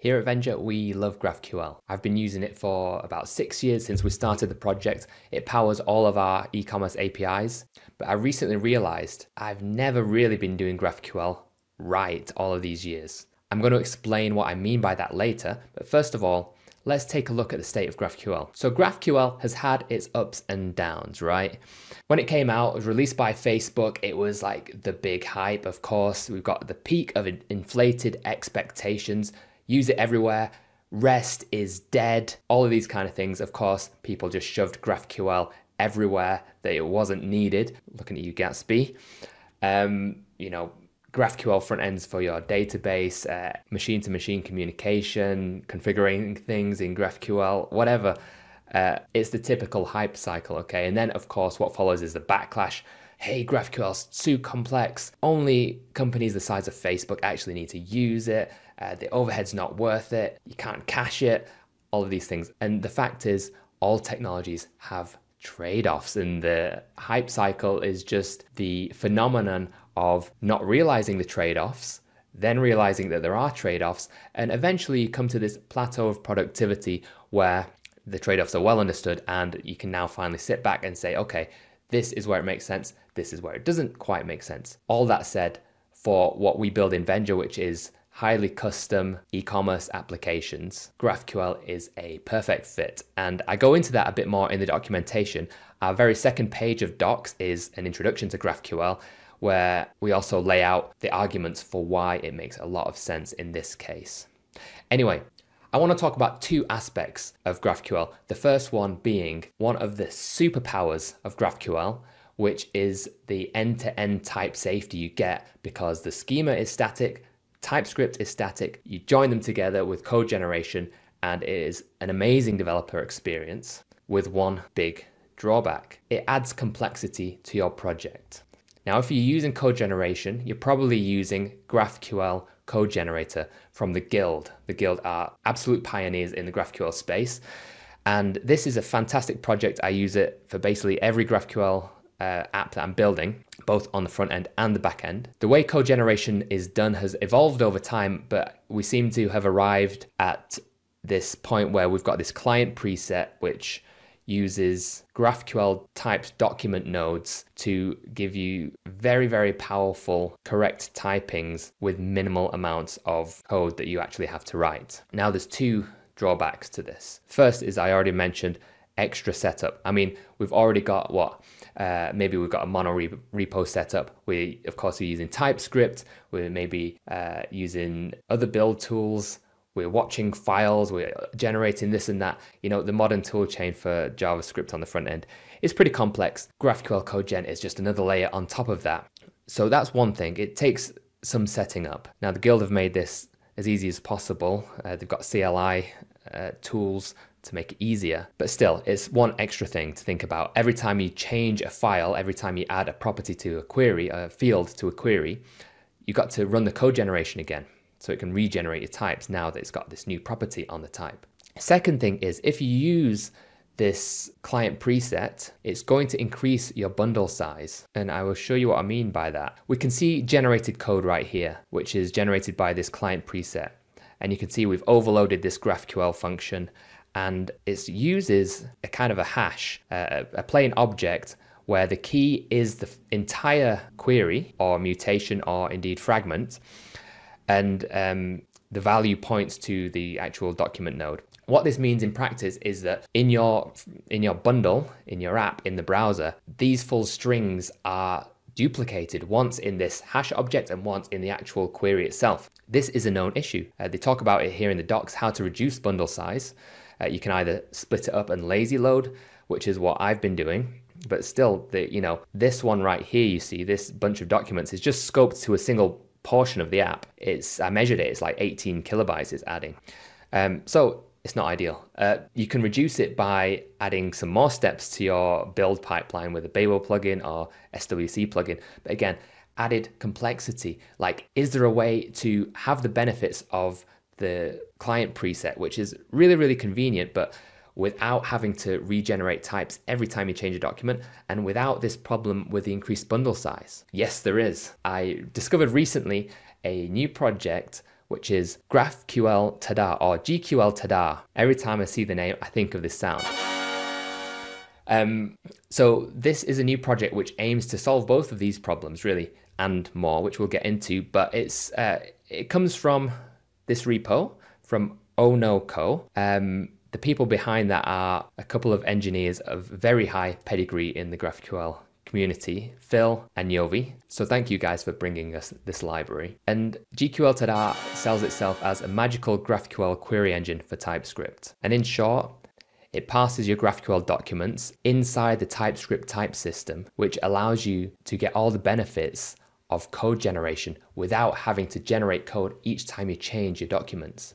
Here at Vendure, we love GraphQL. I've been using it for about six years since we started the project. It powers all of our e-commerce APIs, but I recently realized I've never really been doing GraphQL right all of these years. I'm going to explain what I mean by that later, but first of all, let's take a look at the state of GraphQL. So GraphQL has had its ups and downs, right? When it came out, it was released by Facebook. It was like the big hype, of course. We've got the peak of inflated expectations use it everywhere. REST is dead. All of these kind of things. Of course, people just shoved GraphQL everywhere that it wasn't needed. Looking at you, Gatsby. Um, you know, GraphQL front ends for your database, machine to machine communication, configuring things in GraphQL, whatever. Uh, it's the typical hype cycle, okay? And then, of course, what follows is the backlash. Hey, GraphQL's too complex. Only companies the size of Facebook actually need to use it uh, the overhead's not worth it, you can't cache it, all of these things. And the fact is, all technologies have trade offs, and the hype cycle is just the phenomenon of not realizing the trade offs. Then realizing that there are trade offs, and eventually you come to this plateau of productivity where the trade offs are well understood, and you can now finally sit back and say, okay, this is where it makes sense, this is where it doesn't quite make sense. All that said, for what we build in Vendure, which is highly custom e-commerce applications, GraphQL is a perfect fit. And I go into that a bit more in the documentation. Our very second page of docs is an introduction to GraphQL where we also lay out the arguments for why it makes a lot of sense in this case. Anyway, I want to talk about two aspects of GraphQL. The first one being one of the superpowers of GraphQL, which is the end-to-end type safety you get because the schema is static, TypeScript is static. You join them together with code generation, and it is an amazing developer experience with one big drawback. It adds complexity to your project. Now, if you're using code generation, you're probably using GraphQL code generator from the Guild. The Guild are absolute pioneers in the GraphQL space. And this is a fantastic project. I use it for basically every GraphQL uh, app that I'm building, both on the front end and the back end. The way code generation is done has evolved over time, but we seem to have arrived at this point where we've got this client preset which uses GraphQL typed document nodes to give you very, very powerful correct typings with minimal amounts of code that you actually have to write. Now, there's two drawbacks to this. First is I already mentioned extra setup. I mean, we've already got what? Uh, maybe we've got a mono repo setup. We, of course, we're using TypeScript. We're maybe uh, using other build tools. We're watching files. We're generating this and that. You know, the modern tool chain for JavaScript on the front end is pretty complex. GraphQL Code Gen is just another layer on top of that. So that's one thing. It takes some setting up. Now, the Guild have made this as easy as possible. Uh, they've got CLI uh, tools to make it easier. But still, it's one extra thing to think about. Every time you change a file, every time you add a property to a query, a field to a query, you've got to run the code generation again. So it can regenerate your types now that it's got this new property on the type. Second thing is if you use this client preset, it's going to increase your bundle size. And I will show you what I mean by that. We can see generated code right here, which is generated by this client preset. And you can see we've overloaded this GraphQL function and it uses a kind of a hash, uh, a plain object where the key is the entire query or mutation or indeed fragment, and um, the value points to the actual document node. What this means in practice is that in your in your bundle, in your app, in the browser, these full strings are duplicated once in this hash object and once in the actual query itself. This is a known issue. Uh, they talk about it here in the docs, how to reduce bundle size. Uh, you can either split it up and lazy load, which is what I've been doing. But still, the you know this one right here, you see this bunch of documents is just scoped to a single portion of the app. It's I measured it; it's like 18 kilobytes it's adding. Um, so it's not ideal. Uh, you can reduce it by adding some more steps to your build pipeline with a Babel plugin or SWC plugin. But again, added complexity. Like, is there a way to have the benefits of the client preset, which is really, really convenient, but without having to regenerate types every time you change a document and without this problem with the increased bundle size? Yes, there is. I discovered recently a new project which is GraphQL Tada or GQL Tada. Every time I see the name, I think of this sound. Um, so this is a new project which aims to solve both of these problems, really, and more, which we'll get into. But it's uh, it comes from this repo from OhnoCo. Um, the people behind that are a couple of engineers of very high pedigree in the GraphQL community, Phil and Jovi. So thank you guys for bringing us this library. And GQL Tada sells itself as a magical GraphQL query engine for TypeScript. And in short, it passes your GraphQL documents inside the TypeScript type system, which allows you to get all the benefits of code generation without having to generate code each time you change your documents.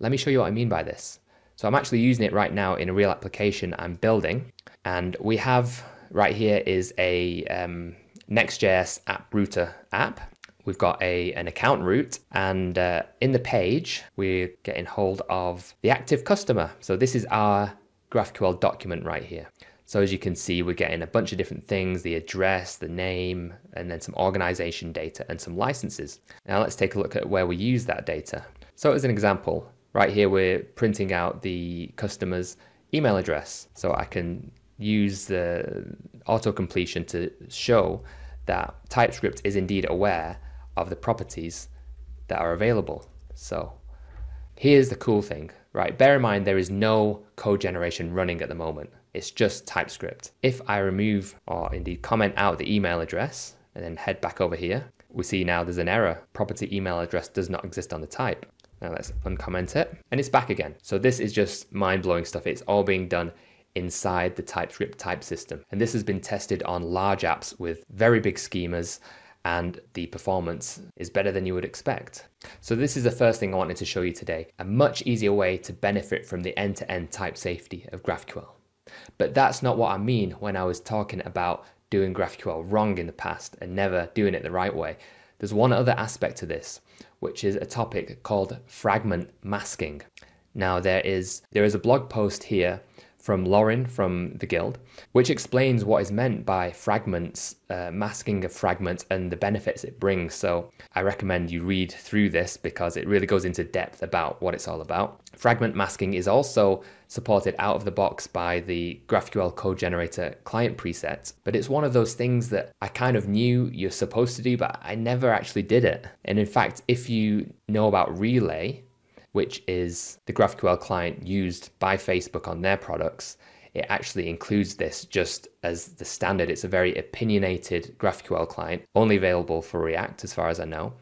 Let me show you what I mean by this. So I'm actually using it right now in a real application I'm building. And we have right here is a um, Next.js app router app. We've got a, an account root and uh, in the page, we're getting hold of the active customer. So this is our GraphQL document right here. So as you can see, we're getting a bunch of different things, the address, the name, and then some organization data and some licenses. Now let's take a look at where we use that data. So as an example, right here, we're printing out the customer's email address. So I can use the auto completion to show that TypeScript is indeed aware of the properties that are available. So here's the cool thing, right? Bear in mind there is no code generation running at the moment. It's just TypeScript. If I remove or indeed comment out the email address and then head back over here, we see now there's an error. Property email address does not exist on the type. Now let's uncomment it and it's back again. So this is just mind blowing stuff. It's all being done inside the TypeScript type system. And this has been tested on large apps with very big schemas and the performance is better than you would expect. So this is the first thing I wanted to show you today, a much easier way to benefit from the end-to-end type safety of GraphQL. But that's not what I mean when I was talking about doing GraphQL wrong in the past and never doing it the right way. There's one other aspect to this, which is a topic called fragment masking. Now there is there is a blog post here from Laurin from the Guild, which explains what is meant by fragments, uh, masking of fragments, and the benefits it brings. So I recommend you read through this because it really goes into depth about what it's all about. Fragment masking is also supported out of the box by the GraphQL code generator client preset, but it's one of those things that I kind of knew you're supposed to do, but I never actually did it. And in fact, if you know about Relay, which is the GraphQL client used by Facebook on their products, it actually includes this just as the standard. It's a very opinionated GraphQL client, only available for React as far as I know.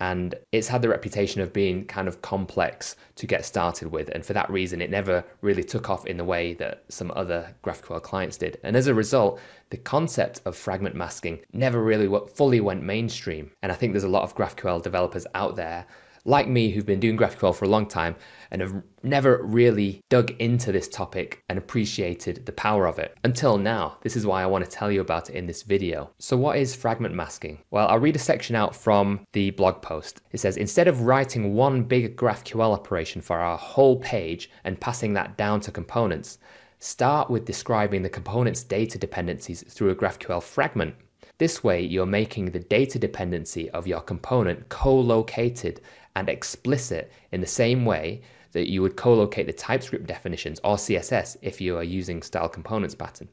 And it's had the reputation of being kind of complex to get started with. And for that reason, it never really took off in the way that some other GraphQL clients did. And as a result, the concept of fragment masking never really fully went mainstream. And I think there's a lot of GraphQL developers out there like me who've been doing GraphQL for a long time and have never really dug into this topic and appreciated the power of it until now. This is why I want to tell you about it in this video. So what is fragment masking? Well, I'll read a section out from the blog post. It says, instead of writing one big GraphQL operation for our whole page and passing that down to components, start with describing the component's data dependencies through a GraphQL fragment. This way, you're making the data dependency of your component co-located and explicit in the same way that you would co-locate the TypeScript definitions or CSS if you are using style components pattern.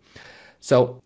So,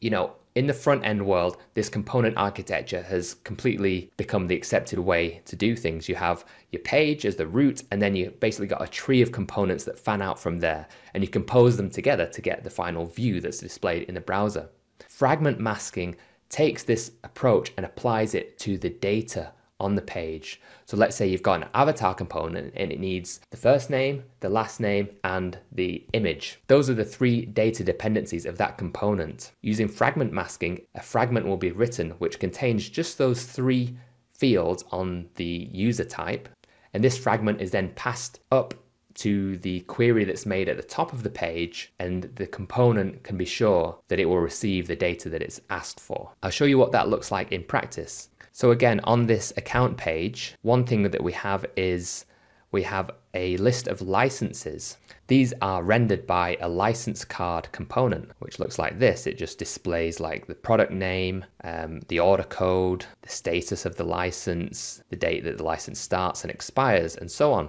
you know, in the front end world, this component architecture has completely become the accepted way to do things. You have your page as the root, and then you basically got a tree of components that fan out from there, and you compose them together to get the final view that's displayed in the browser. Fragment masking takes this approach and applies it to the data on the page. So let's say you've got an avatar component and it needs the first name, the last name, and the image. Those are the three data dependencies of that component. Using fragment masking, a fragment will be written which contains just those three fields on the user type. And this fragment is then passed up to the query that's made at the top of the page and the component can be sure that it will receive the data that it's asked for. I'll show you what that looks like in practice. So again, on this account page, one thing that we have is we have a list of licenses. These are rendered by a license card component, which looks like this. It just displays like the product name, um, the order code, the status of the license, the date that the license starts and expires, and so on.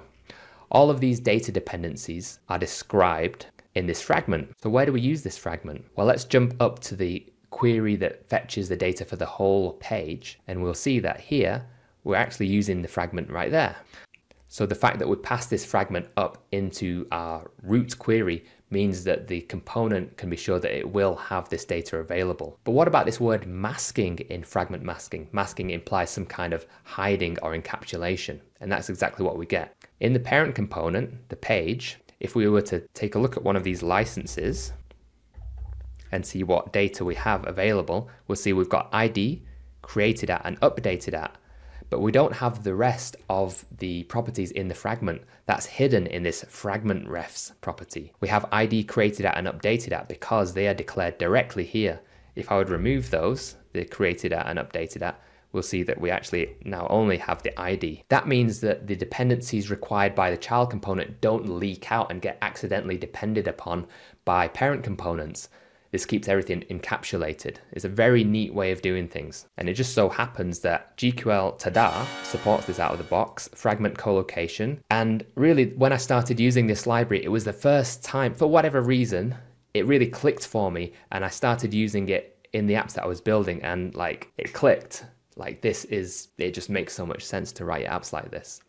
All of these data dependencies are described in this fragment. So where do we use this fragment? Well, let's jump up to the query that fetches the data for the whole page, and we'll see that here we're actually using the fragment right there. So the fact that we pass this fragment up into our root query means that the component can be sure that it will have this data available. But what about this word masking in fragment masking? Masking implies some kind of hiding or encapsulation, and that's exactly what we get. In the parent component, the page, if we were to take a look at one of these licenses and see what data we have available, we'll see we've got ID, created at and updated at, but we don't have the rest of the properties in the fragment that's hidden in this fragment refs property. We have ID created at and updated at because they are declared directly here. If I would remove those, the created at and updated at, we'll see that we actually now only have the ID. That means that the dependencies required by the child component don't leak out and get accidentally depended upon by parent components. This keeps everything encapsulated. It's a very neat way of doing things. And it just so happens that GQL Tada supports this out of the box, fragment co-location. And really, when I started using this library, it was the first time, for whatever reason, it really clicked for me. And I started using it in the apps that I was building and like it clicked. Like this is, it just makes so much sense to write apps like this.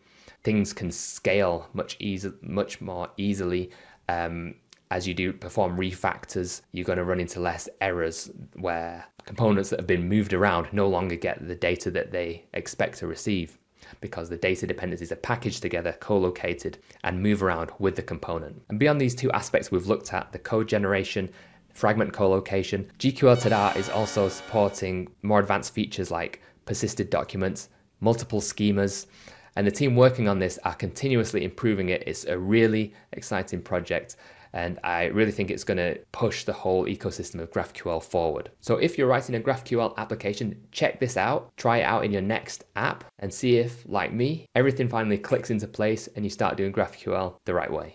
Things can scale much easier, much more easily. Um, as you do perform refactors, you're going to run into less errors where components that have been moved around no longer get the data that they expect to receive because the data dependencies are packaged together, co-located, and move around with the component. And beyond these two aspects we've looked at, the code generation, fragment co-location, GQL Tada is also supporting more advanced features like persisted documents, multiple schemas, and the team working on this are continuously improving it. It's a really exciting project and I really think it's going to push the whole ecosystem of GraphQL forward. So if you're writing a GraphQL application, check this out, try it out in your next app and see if, like me, everything finally clicks into place and you start doing GraphQL the right way.